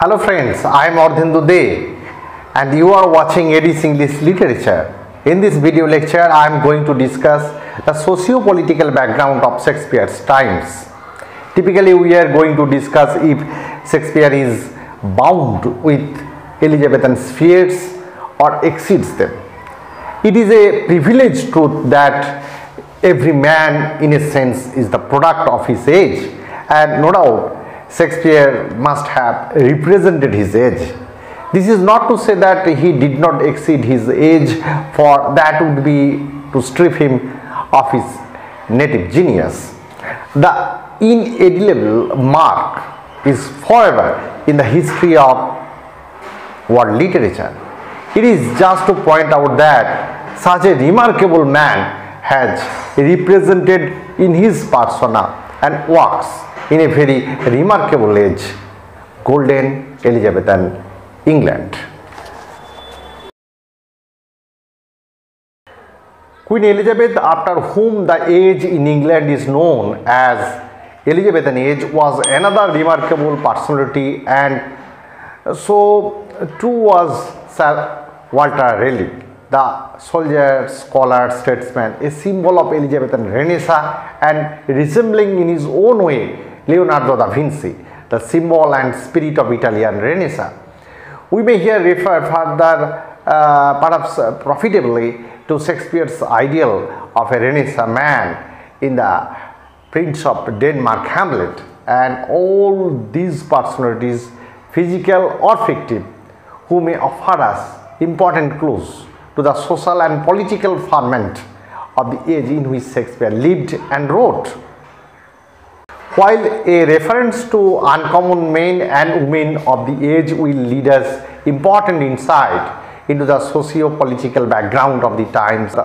Hello friends, I am Ardhendu De and you are watching AD's English Literature. In this video lecture, I am going to discuss the socio-political background of Shakespeare's times. Typically, we are going to discuss if Shakespeare is bound with Elizabethan spheres or exceeds them. It is a privileged truth that every man in a sense is the product of his age and no doubt Shakespeare must have represented his age. This is not to say that he did not exceed his age for that would be to strip him of his native genius. The inedible mark is forever in the history of world literature. It is just to point out that such a remarkable man has represented in his persona and works in a very remarkable age, golden Elizabethan England. Queen Elizabeth, after whom the age in England is known as Elizabethan age, was another remarkable personality, and so too was Sir Walter Raleigh, the soldier, scholar, statesman, a symbol of Elizabethan Renaissance, and resembling in his own way Leonardo da Vinci, the symbol and spirit of Italian Renaissance. We may here refer further, uh, perhaps uh, profitably, to Shakespeare's ideal of a Renaissance man in the Prince of Denmark Hamlet and all these personalities, physical or fictive, who may offer us important clues to the social and political ferment of the age in which Shakespeare lived and wrote. While a reference to uncommon men and women of the age will lead us important insight into the socio-political background of the times,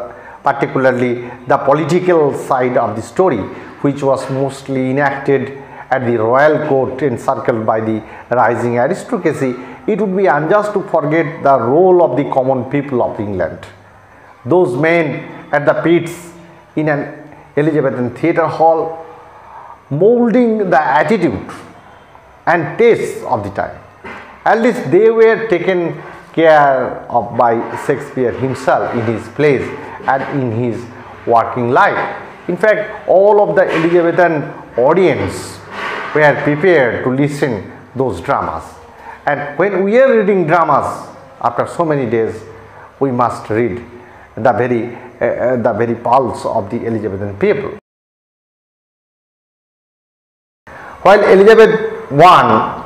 particularly the political side of the story, which was mostly enacted at the royal court encircled by the rising aristocracy, it would be unjust to forget the role of the common people of England. Those men at the pits in an Elizabethan theatre hall molding the attitude and tastes of the time. At least they were taken care of by Shakespeare himself in his plays and in his working life. In fact, all of the Elizabethan audience were prepared to listen those dramas. And when we are reading dramas, after so many days, we must read the very, uh, uh, the very pulse of the Elizabethan people. While Elizabeth I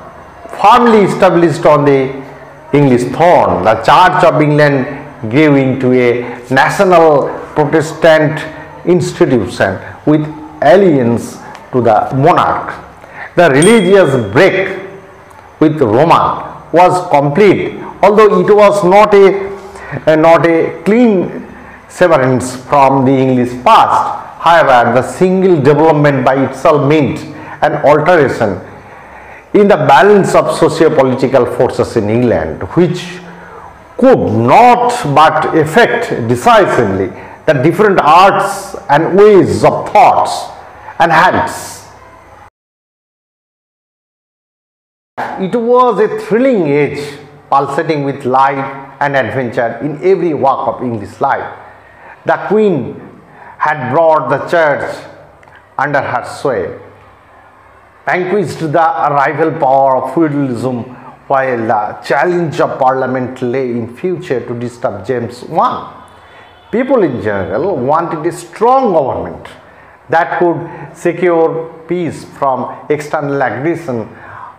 firmly established on the English throne, the Church of England grew into a national Protestant institution with allegiance to the monarch. The religious break with Roman was complete, although it was not a, a not a clean severance from the English past. However, the single development by itself meant an alteration in the balance of socio-political forces in England, which could not but affect decisively the different arts and ways of thoughts and habits. It was a thrilling age, pulsating with life and adventure in every walk of English life. The Queen had brought the church under her sway, vanquished the rival power of feudalism while the challenge of parliament lay in future to disturb James I. People in general wanted a strong government that could secure peace from external aggression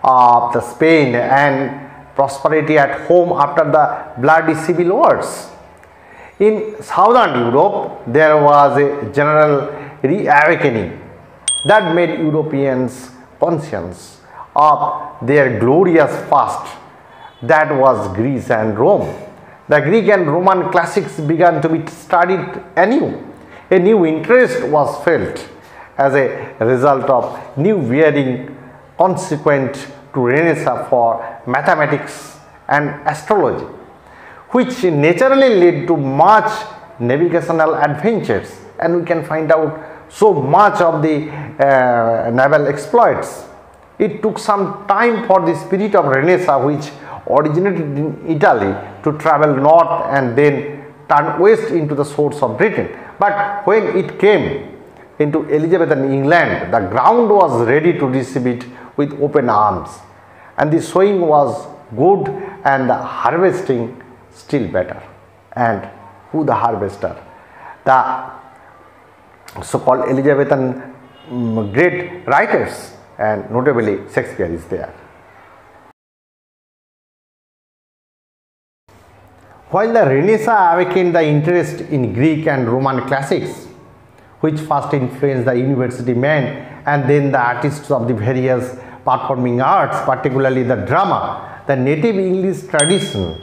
of the Spain and prosperity at home after the bloody civil wars. In southern Europe, there was a general reawakening that made Europeans conscious of their glorious past that was Greece and Rome. The Greek and Roman classics began to be studied anew. A new interest was felt as a result of new bearing consequent to Renaissance for mathematics and astrology, which naturally led to much navigational adventures and we can find out so much of the uh, naval exploits. It took some time for the spirit of Renaissance which originated in Italy to travel north and then turn west into the source of Britain. But when it came into Elizabethan England, the ground was ready to receive it with open arms and the sowing was good and the harvesting still better. And who the harvester? The so-called Elizabethan um, great writers and notably Shakespeare is there. While the Renaissance awakened the interest in Greek and Roman classics, which first influenced the university men and then the artists of the various performing arts, particularly the drama, the native English tradition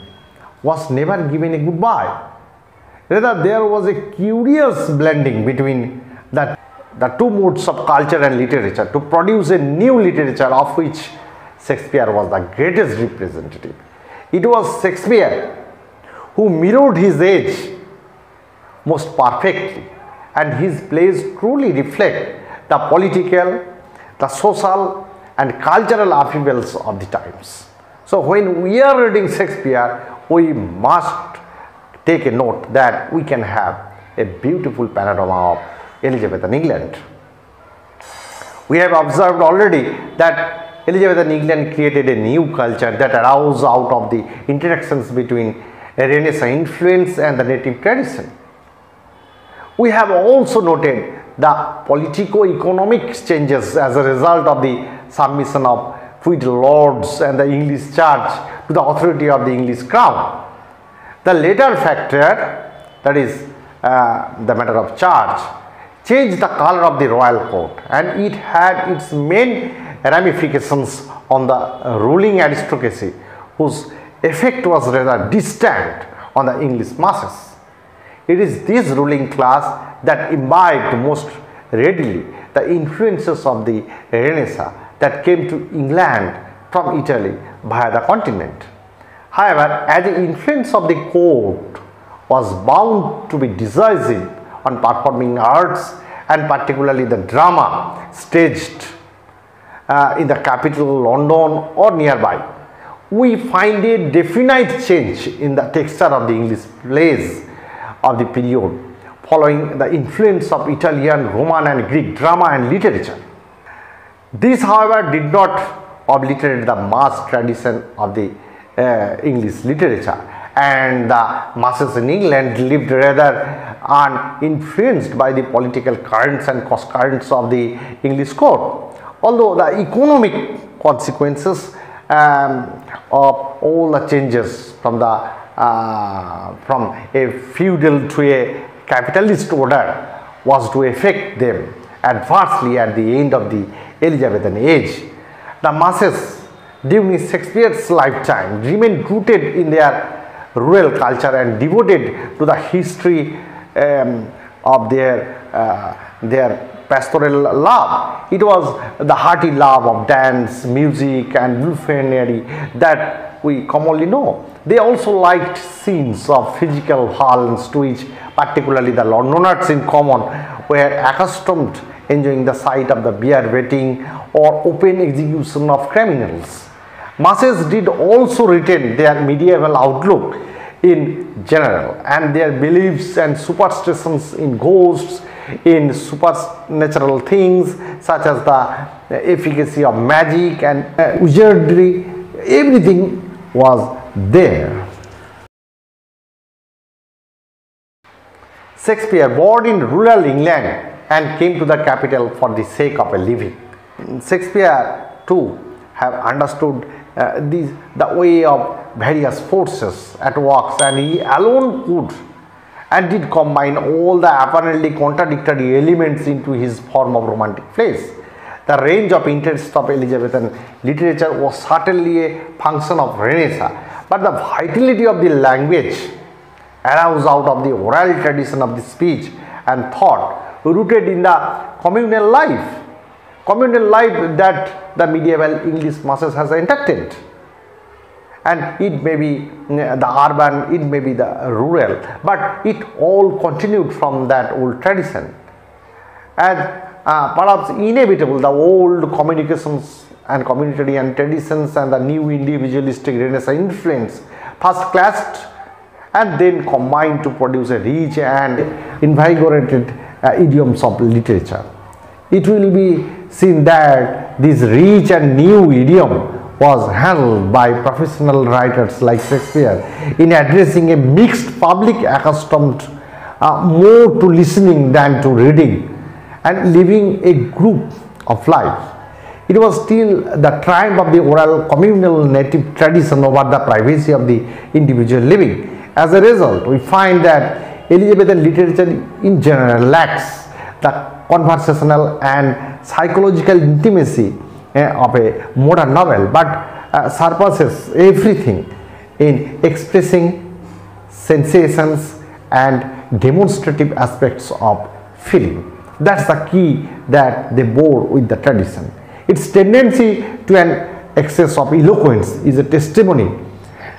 was never given a goodbye. Rather, there was a curious blending between the, the two modes of culture and literature to produce a new literature of which Shakespeare was the greatest representative. It was Shakespeare who mirrored his age most perfectly and his plays truly reflect the political, the social and cultural upheavals of the times. So when we are reading Shakespeare, we must take a note that we can have a beautiful panorama of Elizabethan England. We have observed already that Elizabethan England created a new culture that arose out of the interactions between Renaissance influence and the native tradition. We have also noted the politico-economic changes as a result of the submission of feudal lords and the English church to the authority of the English crown. The later factor that is uh, the matter of charge changed the color of the royal court and it had its main ramifications on the ruling aristocracy whose effect was rather distant on the English masses. It is this ruling class that imbibed most readily the influences of the Renaissance that came to England from Italy via the continent. However, as the influence of the court was bound to be decisive on performing arts and particularly the drama staged uh, in the capital London or nearby, we find a definite change in the texture of the English plays of the period following the influence of Italian, Roman and Greek drama and literature. This however did not obliterate the mass tradition of the uh, English literature and the masses in England lived rather uninfluenced by the political currents and cross currents of the English court. Although the economic consequences um, of all the changes from the from a feudal to a capitalist order was to affect them adversely at the end of the Elizabethan age. The masses during Shakespeare's lifetime remained rooted in their rural culture and devoted to the history um, of their uh, their pastoral love. It was the hearty love of dance, music and buffoonery that we commonly know. They also liked scenes of physical violence to which particularly the Londoners in common were accustomed enjoying the sight of the bear baiting or open execution of criminals. Masses did also retain their medieval outlook in general and their beliefs and superstitions in ghosts, in supernatural things such as the efficacy of magic and uh, wizardry, everything was there. Shakespeare born in rural England and came to the capital for the sake of a living. Shakespeare too have understood uh, the, the way of various forces at works and he alone could and did combine all the apparently contradictory elements into his form of romantic plays. The range of interest of Elizabethan literature was certainly a function of Renaissance, but the vitality of the language arose out of the oral tradition of the speech and thought rooted in the communal life. Communal life that the medieval English masses has enacted and it may be mm, the urban, it may be the rural, but it all continued from that old tradition. as perhaps inevitable the old communications and communitarian traditions and the new individualistic renaissance influence first clashed and then combined to produce a rich and invigorated uh, idioms of literature. It will be seen that this rich and new idiom was handled by professional writers like Shakespeare in addressing a mixed public accustomed uh, more to listening than to reading and living a group of life. It was still the triumph of the oral communal native tradition over the privacy of the individual living. As a result, we find that Elizabethan literature in general lacks the conversational and psychological intimacy uh, of a modern novel but uh, surpasses everything in expressing sensations and demonstrative aspects of feeling. That's the key that they bore with the tradition. Its tendency to an excess of eloquence is a testimony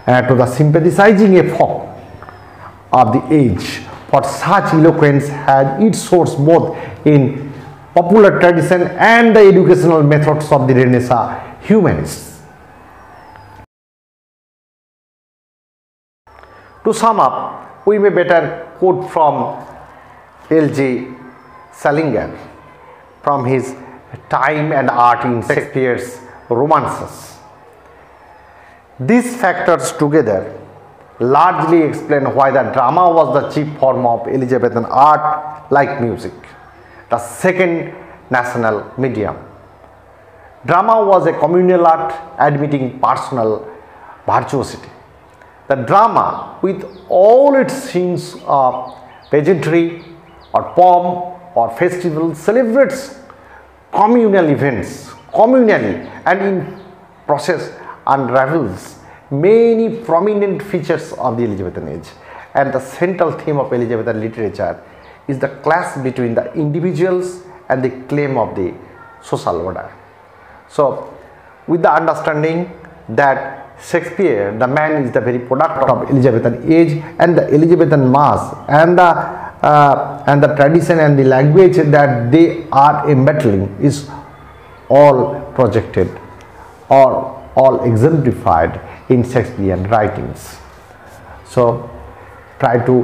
uh, to the sympathizing effort of the age. For such eloquence had its source both in popular tradition and the educational methods of the Renaissance humanists. To sum up, we may better quote from L.J. Salingar from his Time and Art in Shakespeare's romances. These factors together largely explain why the drama was the chief form of Elizabethan art like music, the second national medium. Drama was a communal art admitting personal virtuosity. The drama with all its scenes of pageantry or pomp or festival celebrates communal events communally and in process unravels many prominent features of the Elizabethan age and the central theme of Elizabethan literature is the clash between the individuals and the claim of the social order. So with the understanding that Shakespeare, the man is the very product of Elizabethan age and the Elizabethan mass and the uh, and the tradition and the language that they are embedding is all projected or all exemplified in Shakespearean writings. So try to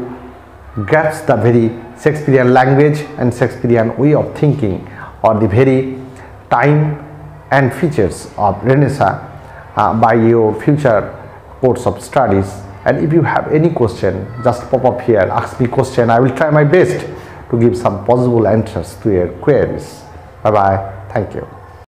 grasp the very Shakespearean language and Shakespearean way of thinking or the very time and features of Renaissance uh, by your future course of studies and if you have any question just pop up here ask me question. I will try my best to give some possible answers to your queries. Bye bye thank you